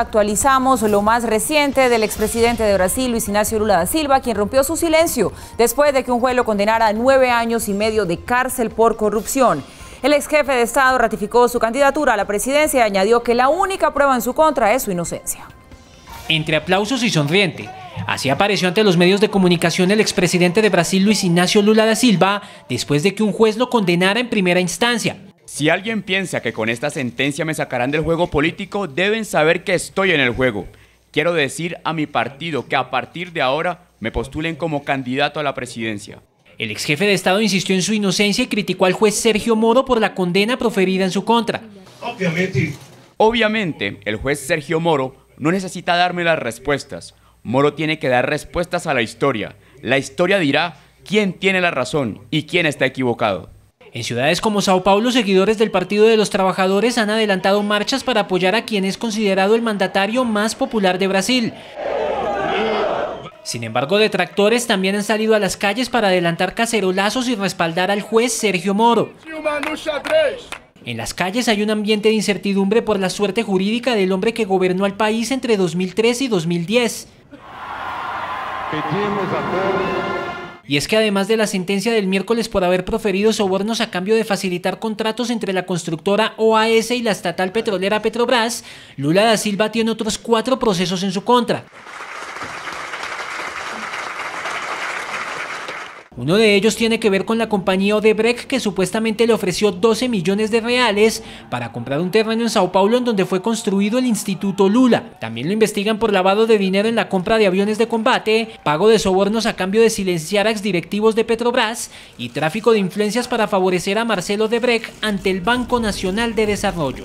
Actualizamos lo más reciente del expresidente de Brasil, Luis Ignacio Lula da Silva, quien rompió su silencio después de que un juez lo condenara a nueve años y medio de cárcel por corrupción. El ex jefe de Estado ratificó su candidatura a la presidencia y añadió que la única prueba en su contra es su inocencia. Entre aplausos y sonriente, así apareció ante los medios de comunicación el expresidente de Brasil, Luis Ignacio Lula da Silva, después de que un juez lo condenara en primera instancia. Si alguien piensa que con esta sentencia me sacarán del juego político, deben saber que estoy en el juego. Quiero decir a mi partido que a partir de ahora me postulen como candidato a la presidencia. El ex jefe de Estado insistió en su inocencia y criticó al juez Sergio Moro por la condena proferida en su contra. Obviamente. Obviamente, el juez Sergio Moro no necesita darme las respuestas. Moro tiene que dar respuestas a la historia. La historia dirá quién tiene la razón y quién está equivocado. En ciudades como Sao Paulo, seguidores del Partido de los Trabajadores han adelantado marchas para apoyar a quien es considerado el mandatario más popular de Brasil. Sin embargo, detractores también han salido a las calles para adelantar cacerolazos y respaldar al juez Sergio Moro. En las calles hay un ambiente de incertidumbre por la suerte jurídica del hombre que gobernó al país entre 2003 y 2010. Y es que además de la sentencia del miércoles por haber proferido sobornos a cambio de facilitar contratos entre la constructora OAS y la estatal petrolera Petrobras, Lula da Silva tiene otros cuatro procesos en su contra. Uno de ellos tiene que ver con la compañía Odebrecht que supuestamente le ofreció 12 millones de reales para comprar un terreno en Sao Paulo en donde fue construido el Instituto Lula. También lo investigan por lavado de dinero en la compra de aviones de combate, pago de sobornos a cambio de silenciar a exdirectivos de Petrobras y tráfico de influencias para favorecer a Marcelo Odebrecht ante el Banco Nacional de Desarrollo.